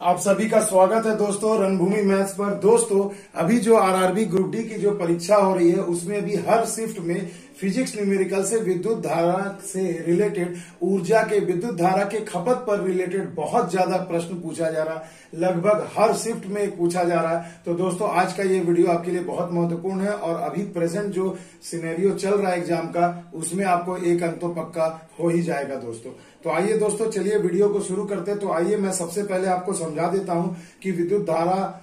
आप सभी का स्वागत है दोस्तों, रणभूमि मैथ्स पर। दोस्तों, अभी जो आरआरबी ग्रुप डी की जो परीक्षा हो रही है, उसमें भी हर शिफ्ट में फिजिक्स न्यूमेरिकल से विद्युत धारा से रिलेटेड ऊर्जा के, विद्युत धारा के खपत पर रिलेटेड बहुत ज़्यादा प्रश्न पूछा जा रहा है। लगभग हर शिफ्ट में पूछा जा रहा है। तो दोस्तों, आज का ये वीडियो आपके लिए बहुत महत्वपूर्ण है और अभी प्रेजेंट जो सिनेरियो चल रहा है एग्ज़ाम का, उसमें आपको एक अंक तो पक्का हो ही जाएगा दोस्तों। तो आइए दोस्तों, चलिए वीडियो को शुरू करते तो आइए मैं सबसे पहले आपको समझा देता हूँ कि विद्युत धारा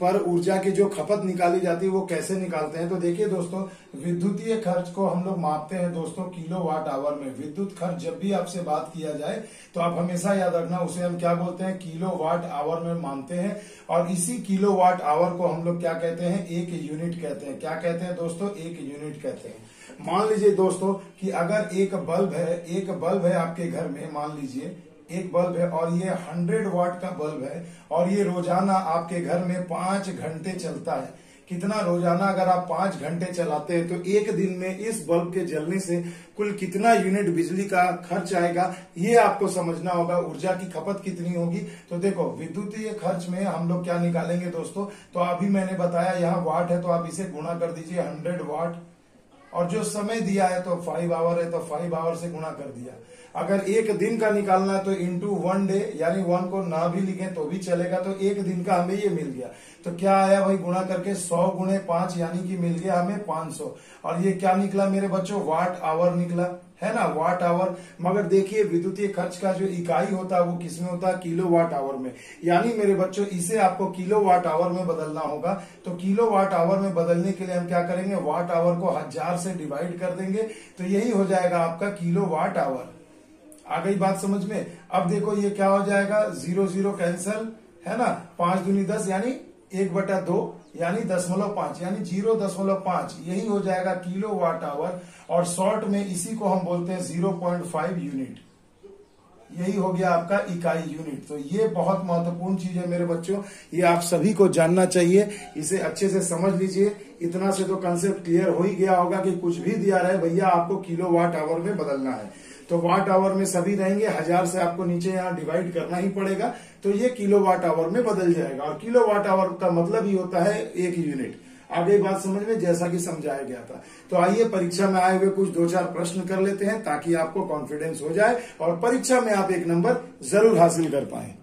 पर ऊर्जा की जो खपत निकाली जाती है, वो कैसे निकालते हैं? तो देखिए दोस्तों, विद्युतीय खर्च को हम लोग मापते हैं दोस्तों किलो वाट आवर में। विद्युत खर्च जब भी आपसे बात किया जाए तो आप हमेशा याद रखना, उसे हम क्या बोलते हैं? किलो वाट आवर में मानते हैं। और इसी किलो वाट आवर को हम लोग क्या कहते हैं? एक यूनिट कहते हैं। क्या कहते हैं दोस्तों? एक यूनिट कहते हैं। मान लीजिए दोस्तों कि अगर एक बल्ब है, एक बल्ब है आपके घर में, मान लीजिए एक बल्ब है और ये हंड्रेड वाट का बल्ब है और ये रोज़ाना आपके घर में पाँच घंटे चलता है। कितना रोज़ाना अगर आप पाँच घंटे चलाते हैं तो एक दिन में इस बल्ब के जलने से कुल कितना यूनिट बिजली का खर्च आएगा, ये आपको समझना होगा। ऊर्जा की खपत कितनी होगी? तो देखो, विद्युतीय खर्च में हम लोग क्या निकालेंगे दोस्तों? तो अभी मैंने बताया यहाँ वाट है तो आप इसे गुणा कर दीजिए, हंड्रेड वाट। और जो समय दिया है तो फाइव आवर है तो फाइव आवर से गुणा कर दिया। अगर एक दिन का निकालना है तो इंटू वन डे यानी वन को ना भी लिखें तो भी चलेगा तो एक दिन का हमें ये मिल गया। तो क्या आया भाई गुणा करके सौ गुणे पाँच यानी कि मिल गया हमें पाँच सौ। और ये क्या निकला मेरे बच्चों? वाट आवर निकला। है ना? वाट आवर मगर देखिए, विद्युतीय खर्च का जो इकाई होता है वो किसमें होता? है किलो वाट आवर में। यानी मेरे बच्चों, इसे आपको किलो वाट आवर में बदलना होगा। तो किलो वाट आवर में बदलने के लिए हम क्या करेंगे? वाट आवर को हज़ार से डिवाइड कर देंगे। तो यही हो जाएगा आपका किलो वाट आवर आ गई बात समझ में? अब देखो ये क्या हो जाएगा? ज़ीरो ज़ीरो कैंसल है ना? पाँच दूनी दस, यानी एक बटा दो, यानी दशमलव पाँच, यानी ज़ीरो दशमलव पाँच, यही हो जाएगा किलो वाट आवर, और शॉर्ट में इसी को हम बोलते हैं ज़ीरो पॉइंट फाइव यूनिट। यही हो गया आपका इकाई यूनिट। तो ये बहुत महत्वपूर्ण चीज़ है मेरे बच्चों, ये आप सभी को जानना चाहिए, इसे अच्छे से समझ लीजिए। इतना से तो कंसेप्ट क्लियर हो ही गया होगा कि कुछ भी दिया रहे, भैया आपको किलो वाट आवर में बदलना है। तो वाट आवर में सभी रहेंगे, हज़ार से आपको नीचे यहाँ डिवाइड करना ही पड़ेगा तो ये किलो वाट आवर में बदल जाएगा। और किलो वाट आवर का मतलब ही होता है एक यूनिट आगे बात समझ में, जैसा कि समझाया गया था। तो आइए परीक्षा में आए हुए कुछ दो चार प्रश्न कर लेते हैं, ताकि आपको कॉन्फिडेंस हो जाए, और परीक्षा में आप एक नंबर ज़रूर हासिल कर पाए।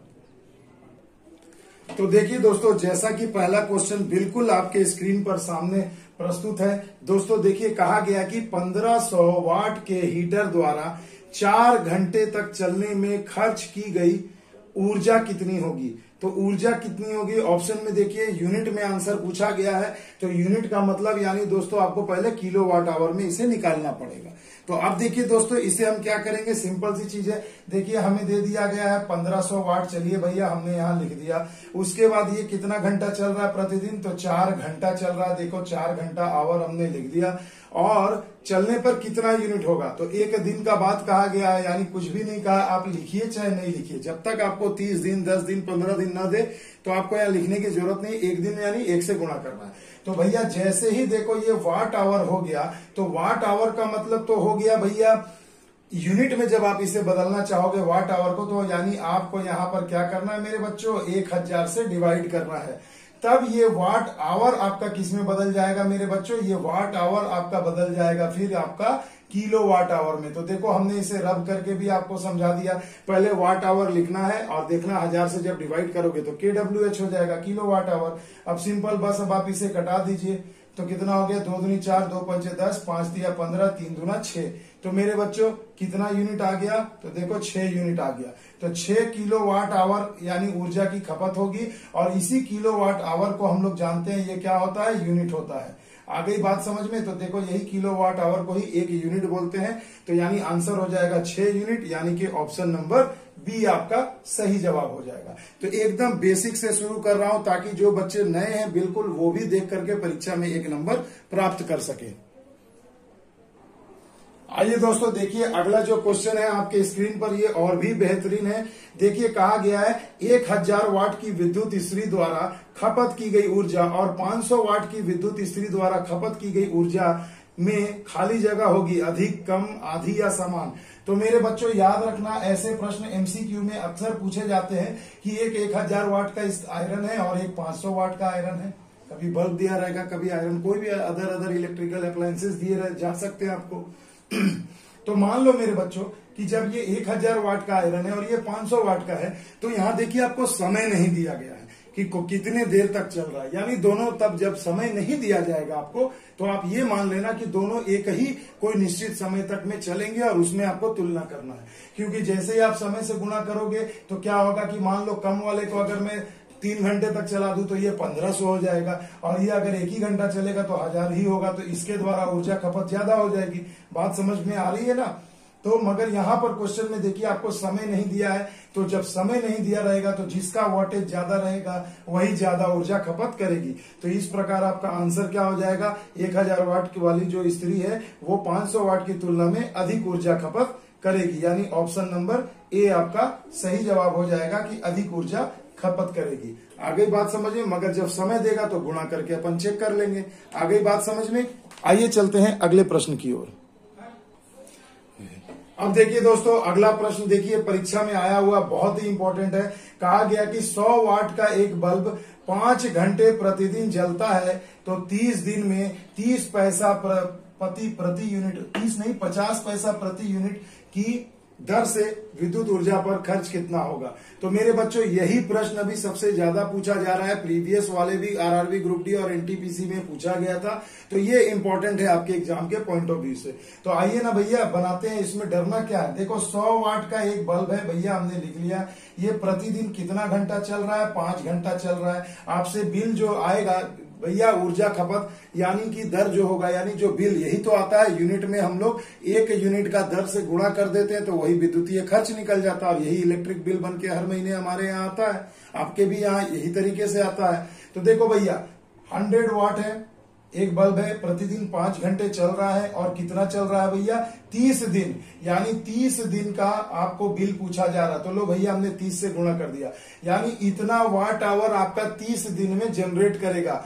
तो देखिए दोस्तों, जैसा कि पहला क्वेश्चन बिल्कुल आपके स्क्रीन पर सामने प्रस्तुत है। दोस्तों, देखिए, कहा गया कि 1500 वाट के हीटर द्वारा चार घंटे तक चलने में खर्च की गई ऊर्जा कितनी होगी? तो ऊर्जा कितनी होगी? ऑप्शन में देखिए यूनिट में आंसर पूछा गया है। तो यूनिट का मतलब यानी दोस्तों, आपको पहले किलो वाट आवर में इसे निकालना पड़ेगा। तो अब देखिए दोस्तों, इसे हम क्या करेंगे? सिंपल सी चीज़ है। देखिए, हमें दे दिया गया है 1500 वाट। चलिए भैया, हमने यहाँ लिख दिया। उसके बाद ये कितना घंटा चल रहा है प्रतिदिन? तो चार घंटा चल रहा है। देखो, चार घंटा आवर हमने लिख दिया। और चलने पर कितना यूनिट होगा? तो एक दिन का बात कहा गया है, यानी कुछ भी नहीं कहा। आप लिखिए चाहे नहीं लिखिए। जब तक आपको तीस दिन, दस दिन, पंद्रह दिन ना दे तो आपको यहाँ लिखने की ज़रूरत नहीं। एक दिन यानी एक से गुणा करना है। तो भैया जैसे ही देखो ये वाट आवर हो गया तो वाट आवर का मतलब तो हो गया भैया, यूनिट में जब आप इसे बदलना चाहोगे वाट आवर को तो यानी आपको यहाँ पर क्या करना है मेरे बच्चों, एक हज़ार से डिवाइड करना है। तब ये वाट आवर आपका किसमें बदल जाएगा मेरे बच्चों? ये वाट आवर आपका बदल जाएगा, फिर आपका किलो वाट आवर में। तो देखो, हमने इसे रब करके भी आपको समझा दिया। पहले वाट आवर लिखना है और देखना हज़ार से जब डिवाइड करोगे तो के डब्ल्यू एच हो जाएगा किलो वाट आवर। अब सिंपल बस अब आप इसे कटा दीजिए। तो कितना हो गया? दो दुनी चार, दो पंचे दस, पाँच दिया पंद्रह, तीन दुना छह। तो मेरे बच्चों, कितना यूनिट आ गया? तो देखो, छह यूनिट आ गया। तो छह किलो वाट आवर यानी ऊर्जा की खपत होगी और इसी किलो वाट आवर को हम लोग जानते हैं, ये क्या होता है? यूनिट होता है। आ गई बात समझ में? तो देखो, यही किलो वाट आवर को ही एक यूनिट बोलते हैं। तो यानी आंसर हो जाएगा छह यूनिट यानी कि ऑप्शन नंबर बी आपका सही जवाब हो जाएगा। तो एकदम बेसिक से शुरू कर रहा हूँ ताकि जो बच्चे नए हैं, बिल्कुल वो भी देख करके परीक्षा में एक नंबर प्राप्त कर सके। आइए दोस्तों, देखिए, अगला जो क्वेश्चन है आपके स्क्रीन पर, ये और भी बेहतरीन है। देखिए, कहा गया है, एक हज़ार वाट की विद्युत स्त्री द्वारा खपत की गई ऊर्जा और 500 वाट की विद्युत स्त्री द्वारा खपत की गई ऊर्जा में खाली जगह होगी, अधिक, कम, आधी या समान। तो मेरे बच्चों, याद रखना, ऐसे प्रश्न एमसीक्यू में अक्सर पूछे जाते हैं कि एक एक हज़ार वाट का आयरन है और एक 500 वाट का आयरन है। कभी बल्ब दिया रहेगा, कभी आयरन कोई भी अदर अदर इलेक्ट्रिकल अप्लायंसेस दिए जा सकते हैं आपको। तो मान लो मेरे बच्चों कि जब ये 1000 वाट का आयरन है और ये 500 वाट का है तो यहाँ देखिए आपको समय नहीं दिया गया है कि कितने देर तक चल रहा है। यानी दोनों तब जब समय नहीं दिया जाएगा आपको तो आप ये मान लेना कि दोनों एक ही कोई निश्चित समय तक में चलेंगे और उसमें आपको तुलना करना है। क्योंकि जैसे ही आप समय से गुणा करोगे तो क्या होगा कि मान लो कम वाले को अगर मैं तीन घंटे तक चला दू तो ये पंद्रह सौ हो जाएगा। और ये अगर एक ही घंटा चलेगा तो हज़ार ही होगा तो इसके द्वारा ऊर्जा खपत ज़्यादा हो जाएगी। बात समझ में आ रही है ना? तो मगर यहाँ पर क्वेश्चन में देखिए, आपको समय नहीं दिया है। तो जब समय नहीं दिया रहेगा तो जिसका वोटेज ज़्यादा रहेगा, वही ज़्यादा ऊर्जा खपत करेगी। तो इस प्रकार आपका आंसर क्या हो जाएगा? एक हज़ार वाट वाली जो स्त्री है, वो 500 वाट की तुलना में अधिक ऊर्जा खपत करेगी। यानी ऑप्शन नंबर ए आपका सही जवाब हो जाएगा कि अधिक ऊर्जा खपत करेगी। आगे बात समझ में, मगर जब समय देगा तो गुणा करके अपन चेक कर लेंगे। आगे बात समझ में? आइए चलते हैं अगले प्रश्न की ओर। अब देखिए दोस्तों, अगला प्रश्न देखिए, परीक्षा में आया हुआ बहुत ही इंपॉर्टेंट है। कहा गया कि 100 वाट का एक बल्ब पाँच घंटे प्रतिदिन जलता है तो 30 दिन में 30 पैसा प्रति प्रति यूनिट 30 नहीं 50 पैसा प्रति यूनिट की दर से विद्युत ऊर्जा पर खर्च कितना होगा? तो मेरे बच्चों, यही प्रश्न अभी सबसे ज़्यादा पूछा जा रहा है। प्रीवियस वाले भी, आरआरबी ग्रुप डी और एनटीपीसी में पूछा गया था। तो ये इंपॉर्टेंट है आपके एग्ज़ाम के पॉइंट ऑफ़ व्यू से। तो आइए ना भैया, बनाते हैं इसमें डरना क्या है? देखो, सौ वाट का एक बल्ब है, भैया हमने लिख लिया। ये प्रतिदिन कितना घंटा चल रहा है? पाँच घंटा चल रहा है। आपसे बिल जो आएगा भैया ऊर्जा खपत यानी कि दर जो होगा, यानी जो बिल, यही तो आता है। यूनिट में हम लोग एक यूनिट का दर से गुणा कर देते हैं तो वही विद्युतीय खर्च निकल जाता है और यही इलेक्ट्रिक बिल बन के हर महीने हमारे यहाँ आता है। आपके भी यहाँ यही तरीके से आता है। तो देखो भैया हंड्रेड वाट है, एक बल्ब है, प्रतिदिन पाँच घंटे चल रहा है और कितना चल रहा है भैया? तीस दिन। यानी तीस दिन का आपको बिल पूछा जा रहा। तो लो भैया, हमने तीस से गुणा कर दिया। यानी इतना वाट आवर आपका तीस दिन में जनरेट करेगा।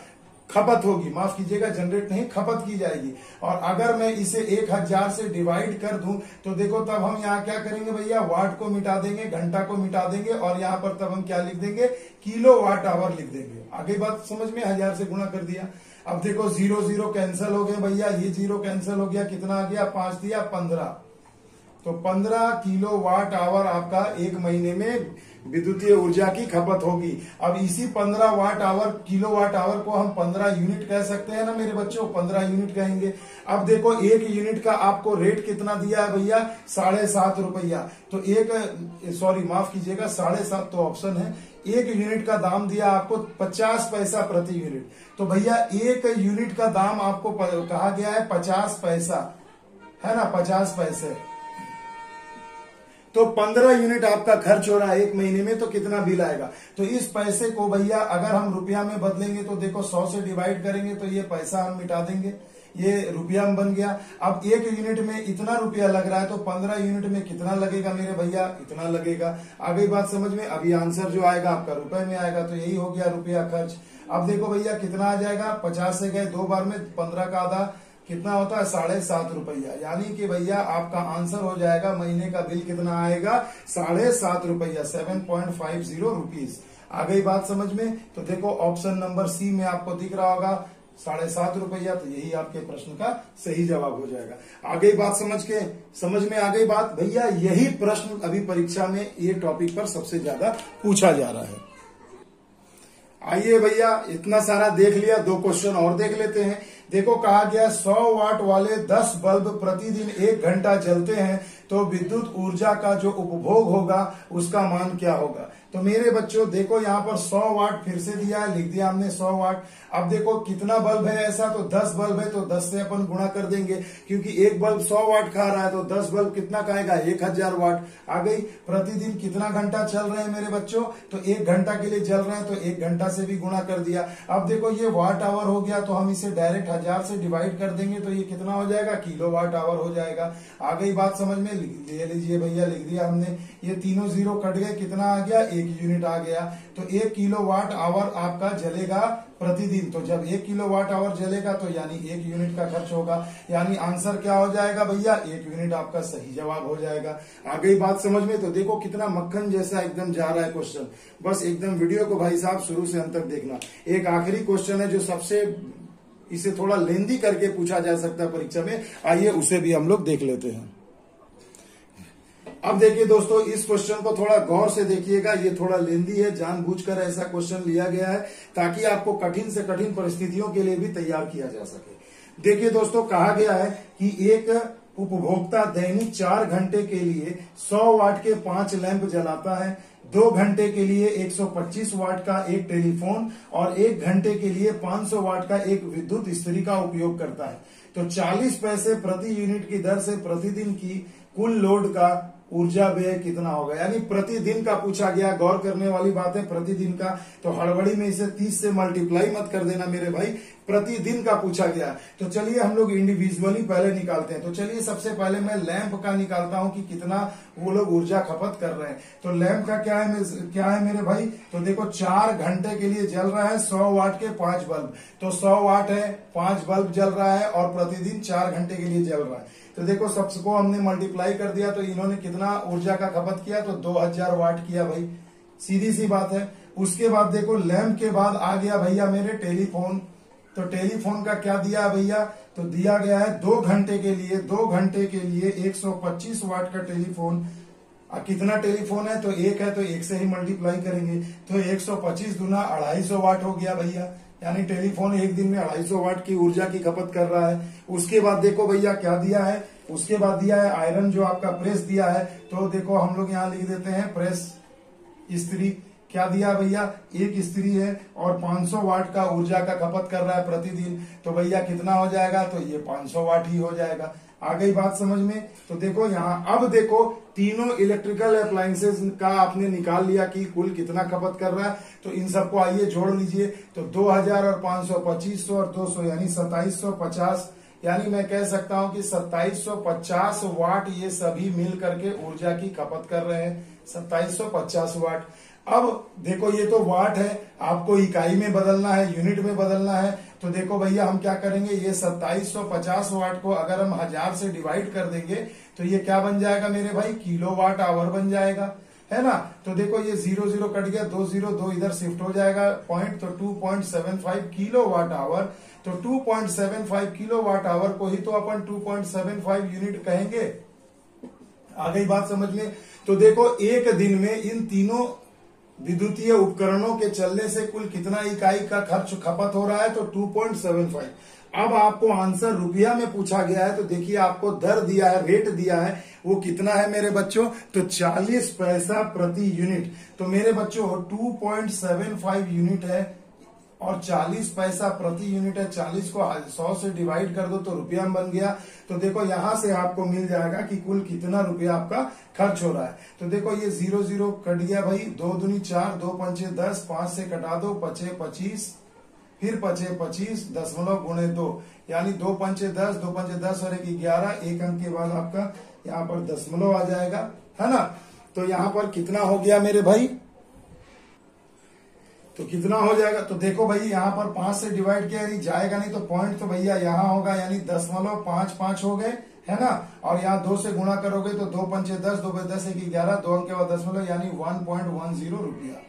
खपत होगी। माफ़ कीजिएगा जनरेट नहीं, खपत की जाएगी। और अगर मैं इसे एक हज़ार से डिवाइड कर दूँ तो देखो, तब हम यहाँ क्या करेंगे भैया? वाट को मिटा देंगे, घंटा को मिटा देंगे, और यहाँ पर तब हम क्या लिख देंगे? किलो वाट आवर लिख देंगे। आगे बात समझ में हज़ार से गुणा कर दिया। अब देखो ज़ीरो ज़ीरो कैंसिल हो गए भैया। ये ज़ीरो कैंसिल हो गया। कितना आ गया? पाँच दिया, पंद्रह। तो 15 किलो वाट आवर आपका एक महीने में विद्युतीय ऊर्जा की खपत होगी। अब इसी 15 watt hour, kilo watt hour को हम 15 यूनिट कह सकते हैं ना मेरे बच्चों? 15 यूनिट कहेंगे। अब देखो, एक यूनिट का आपको रेट कितना दिया है भैया? साढ़े सात रुपया। तो एक, सॉरी, माफ़ कीजिएगा, साढ़े सात तो ऑप्शन है। एक यूनिट का दाम दिया आपको पचास पैसा प्रति यूनिट। तो भैया, एक यूनिट का दाम आपको कहा गया है पचास पैसा। है ना? पचास पैसे। तो पंद्रह यूनिट आपका खर्च हो रहा है एक महीने में तो कितना बिल आएगा? तो इस पैसे को भैया, अगर हम रुपया में बदलेंगे तो देखो सौ से डिवाइड करेंगे तो ये पैसा हम मिटा देंगे। ये रुपया बन गया। अब एक यूनिट में इतना रुपया लग रहा है तो पंद्रह यूनिट में कितना लगेगा मेरे भैया? इतना लगेगा। आगे बात समझ में, अभी आंसर जो आएगा आपका रुपए में आएगा तो यही हो गया रुपया खर्च। अब देखो भैया, कितना आ जाएगा? पचास से गए दो बार में, पंद्रह का आधा। कितना होता है? साढ़े सात रुपया। यानी कि भैया, आपका आंसर हो जाएगा, महीने का बिल कितना आएगा? साढ़े सात रुपया, seven point five zero rupees आ गई बात समझ में? तो देखो, ऑप्शन नंबर सी में आपको दिख रहा होगा, साढ़े सात रुपया तो यही आपके प्रश्न का सही जवाब हो जाएगा। आ गई बात समझ के? समझ में आ गई बात? भैया, यही प्रश्न अभी परीक्षा में ये टॉपिक पर सबसे ज़्यादा पूछा जा रहा है। आइए भैया, इतना सारा देख लिया, दो क्वेश्चन और देख लेते हैं। देखो कहा गया 100 वाट वाले 10 बल्ब प्रतिदिन एक घंटा जलते हैं। तो विद्युत ऊर्जा का जो उपभोग होगा, उसका मान क्या होगा? तो मेरे बच्चों, देखो यहाँ पर 100 वाट फिर से दिया है, लिख दिया हमने 100 वाट। अब देखो कितना बल्ब है ऐसा तो 10 बल्ब है तो 10 से अपन गुणा कर देंगे, क्योंकि एक बल्ब 100 वाट खा रहा है तो 10 बल्ब कितना खाएगा? एक हज़ार वाट। आ गई, प्रतिदिन कितना घंटा चल रहे हैं मेरे बच्चों? तो एक घंटा के लिए चल रहे हैं तो एक घंटा से भी गुणा कर दिया। अब देखो ये वाट आवर हो गया तो हम इसे डायरेक्ट हज़ार से डिवाइड कर देंगे तो ये कितना हो जाएगा? किलो वाट आवर हो जाएगा। आ गई बात समझ में? ले लीजिए भैया लिख दिया हमने। ये तीनों ज़ीरो कट गए, कितना आ गया? एक यूनिट आ गया। तो एक किलो वाट आवर आपका जलेगा प्रतिदिन। तो जब एक किलो वाट आवर जलेगा तो यानी एक यूनिट का खर्च होगा। यानी आंसर क्या हो जाएगा भैया? एक यूनिट आपका सही जवाब हो जाएगा। आ गई बात समझ में? तो देखो कितना मक्खन जैसा एकदम जा रहा है क्वेश्चन बस एकदम वीडियो को भाई साहब शुरू से अंत तक देखना। एक आखिरी क्वेश्चन है जो सबसे इसे थोड़ा लेंदी करके पूछा जा सकता है परीक्षा में। आइए उसे भी हम लोग देख लेते हैं। अब देखिए दोस्तों, इस क्वेश्चन को थोड़ा गौर से देखिएगा। ये थोड़ा लेंदी है, जानबूझकर ऐसा क्वेश्चन लिया गया है, ताकि आपको कठिन से कठिन परिस्थितियों के लिए भी तैयार किया जा सके। देखिए दोस्तों, कहा गया है कि एक उपभोक्ता दैनिक चार घंटे के लिए 100 वाट के पाँच लैंप जलाता है। दो घंटे के लिए 125 वाट का एक टेलीफोन और एक घंटे के लिए 500 वाट का एक विद्युत स्त्री का उपयोग करता है। तो 40 पैसे प्रति यूनिट की दर से प्रतिदिन की कुल लोड का ऊर्जा व्यय कितना होगा? यानी प्रतिदिन का पूछा गया, गौर करने वाली बात है प्रतिदिन का तो हड़बड़ी में इसे 30 से मल्टीप्लाई मत कर देना मेरे भाई। प्रतिदिन का पूछा गया तो चलिए हम लोग इंडिविजुअली पहले निकालते हैं। तो चलिए सबसे पहले मैं लैंप का निकालता हूँ कि कितना वो लोग ऊर्जा खपत कर रहे हैं। तो लैंप का क्या है क्या है मेरे भाई? तो देखो, चार घंटे के लिए जल रहा है सौ वाट के पाँच बल्ब। तो सौ वाट है, पाँच बल्ब जल रहा है और प्रतिदिन चार घंटे के लिए जल रहा है। तो देखो, सबको हमने मल्टीप्लाई कर दिया तो इन्होंने कितना ऊर्जा का खपत किया? तो 2000 वाट किया भाई। सीधी सी बात है। उसके बाद देखो लैम्प के बाद आ गया भैया मेरे टेलीफोन। तो टेलीफोन का क्या दिया भैया? तो दिया गया है दो घंटे के लिए दो घंटे के लिए 125 वाट का टेलीफोन। आ, कितना टेलीफोन है? तो एक है तो एक से ही मल्टीप्लाई करेंगे। तो 125 दुना अढ़ाई वाट हो गया भैया। यानी टेलीफोन एक दिन में अढ़ाई सौ वाट की ऊर्जा की खपत कर रहा है। उसके बाद देखो भैया क्या दिया है। उसके बाद दिया है आयरन जो आपका प्रेस दिया है। तो देखो हम लोग यहाँ लिख देते हैं प्रेस स्त्री क्या दिया भैया? एक स्त्री है और 500 वाट का ऊर्जा का खपत कर रहा है प्रतिदिन। तो भैया कितना हो जाएगा? तो ये 500 वाट ही हो जाएगा। आ गई बात समझ में? तो देखो यहाँ, अब देखो, तीनों इलेक्ट्रिकल अप्लायंसेज का आपने निकाल लिया कि कुल कितना खपत कर रहा है। तो इन सबको आइए, जोड़ लीजिए। तो 2000 और 500 2500 और 200 यानी 2750 यानी मैं कह सकता हूँ कि 2750 वाट ये सभी मिल करके ऊर्जा की खपत कर रहे हैं। 2750 वाट। अब देखो ये तो वाट है, आपको इकाई में बदलना है, यूनिट में बदलना है तो देखो भैया हम क्या करेंगे, ये 2750 वाट को अगर हम हज़ार से डिवाइड कर देंगे तो ये क्या बन जाएगा मेरे भाई? किलो वाट आवर बन जाएगा, है ना? तो देखो ये ज़ीरो ज़ीरो कट गया, दो ज़ीरो, दो इधर शिफ्ट हो जाएगा पॉइंट तो 2.75 किलो वाट आवर तो 2.75 किलो वाट आवर को ही तो अपन 2.75 यूनिट कहेंगे। आ गई बात समझ में? तो देखो एक दिन में इन तीनों विद्युतीय उपकरणों के चलने से कुल कितना इकाई का खर्च खपत हो रहा है तो 2.75 अब आपको आंसर रुपया में पूछा गया है तो देखिए आपको दर दिया है रेट दिया है, वो कितना है मेरे बच्चों? तो 40 पैसा प्रति यूनिट। तो मेरे बच्चों 2.75 यूनिट है और 40 पैसा प्रति यूनिट है 40 को 100 से डिवाइड कर दो तो रुपया बन गया। तो देखो, यहाँ से आपको मिल जाएगा कि कुल कितना रुपया आपका खर्च हो रहा है। तो देखो, ये ज़ीरो ज़ीरो कट गया भाई, दो दुनी चार, दो पंचे दस, पाँच से कटा दो, पचे पच्चीस, फिर पचे पच्चीस दशमलव गुणे दो। यानी दो पंचे दस, दो पंचे दस और एक ग्यारह, एक अंक के बाद आपका यहाँ पर दशमलव आ जाएगा, है ना? तो यहाँ पर कितना हो गया मेरे भाई? तो कितना हो जाएगा? तो देखो भाई यहाँ पर पाँच से डिवाइड किया यानी जाएगा नहीं तो पॉइंट तो भैया यहाँ होगा, यानी दशमलव पाँच पाँच हो गए, है ना? और यहाँ दो से गुणा करोगे तो दो पंचे दस, दो पे दस एक ग्यारह, दो अंक के बाद दसमलव, यानी वन पॉइंट वन ज़ीरो रुपया।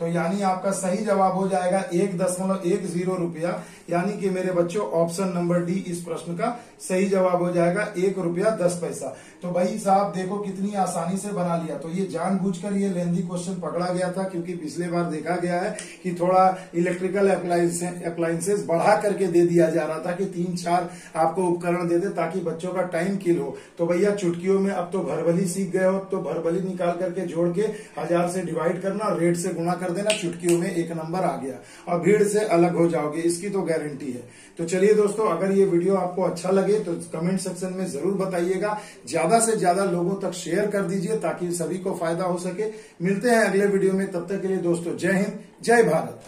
तो यानी आपका सही जवाब हो जाएगा एक दशमलव एक ज़ीरो रुपया। यानी कि मेरे बच्चों ऑप्शन नंबर डी इस प्रश्न का सही जवाब हो जाएगा, एक रुपया दस पैसा। तो भाई साहब, देखो कितनी आसानी से बना लिया। तो ये जानबूझकर ये लेंदी क्वेश्चन पकड़ा गया था, क्योंकि पिछले बार देखा गया है कि थोड़ा इलेक्ट्रिकल अप्लायसेस बढ़ा करके दे दिया जा रहा था कि तीन चार आपको उपकरण दे दे ताकि बच्चों का टाइम किल हो। तो भैया, चुटकियों में अब तो भरबली सीख गए हो तो भरबली निकाल करके जोड़ के हज़ार से डिवाइड करना रेट से गुणा कर देना, चुटकियों में एक नंबर आ गया और भीड़ से अलग हो जाओगे, इसकी तो गारंटी है। तो चलिए दोस्तों, अगर ये वीडियो आपको अच्छा लगे तो कमेंट सेक्शन में ज़रूर बताइएगा। ज़्यादा से ज़्यादा लोगों तक शेयर कर दीजिए, ताकि सभी को फ़ायदा हो सके। मिलते हैं अगले वीडियो में, तब तक के लिए दोस्तों, जय हिंद, जय भारत।